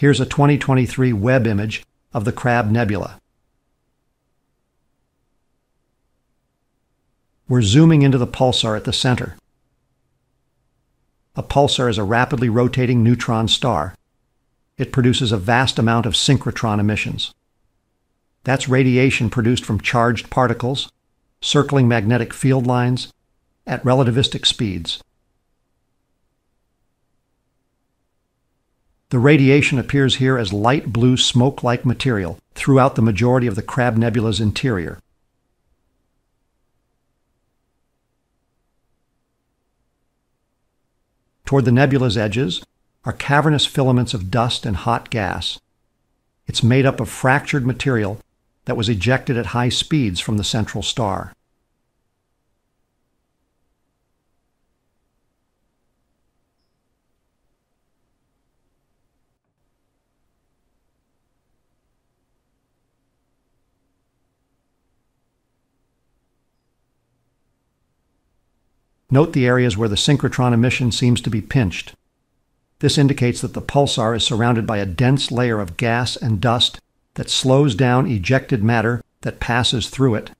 Here's a 2023 Webb image of the Crab Nebula. We're zooming into the pulsar at the center. A pulsar is a rapidly rotating neutron star. It produces a vast amount of synchrotron emissions. That's radiation produced from charged particles, circling magnetic field lines, at relativistic speeds. The radiation appears here as light blue smoke like material throughout the majority of the Crab Nebula's interior. Toward the nebula's edges are cavernous filaments of dust and hot gas. It's made up of fractured material that was ejected at high speeds from the central star. Note the areas where the synchrotron emission seems to be pinched. This indicates that the pulsar is surrounded by a dense layer of gas and dust that slows down ejected matter that passes through it.